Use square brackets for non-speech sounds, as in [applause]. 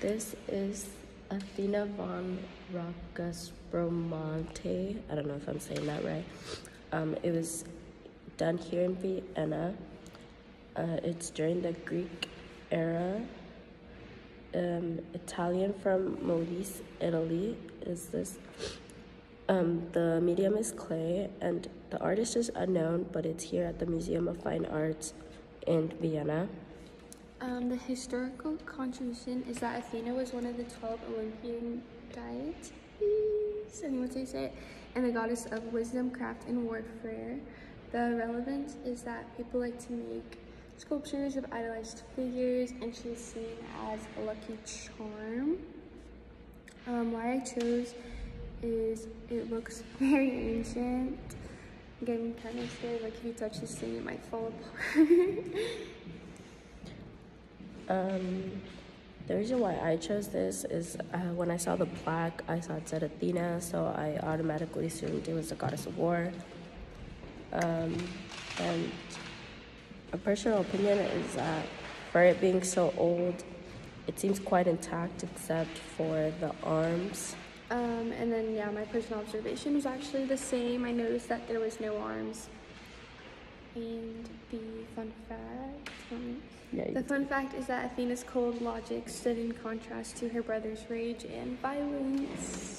This is Athena von Roccaspromonte. I don't know if I'm saying that right. Um, it was done here in Vienna. Uh, it's during the Greek era. Um, Italian from Molise, Italy is this. Um, the medium is clay and the artist is unknown, but it's here at the Museum of Fine Arts in Vienna. Um, the historical contribution is that Athena was one of the 12 Olympian deities, I think that's how say it, and the goddess of wisdom, craft, and warfare. The relevance is that people like to make sculptures of idolized figures, and she's seen as a lucky charm. Um, why I chose is it looks [laughs] very ancient. I'm kind of scared, like if you touch this thing, it might fall apart. [laughs] Um, the reason why I chose this is uh, when I saw the plaque, I saw it said Athena, so I automatically assumed it was the goddess of war. Um, and a personal opinion is that for it being so old, it seems quite intact except for the arms. Um, and then, yeah, my personal observation was actually the same. I noticed that there was no arms. And the fun fact, Yeah, the fun fact is that Athena's cold logic stood in contrast to her brother's rage and violence.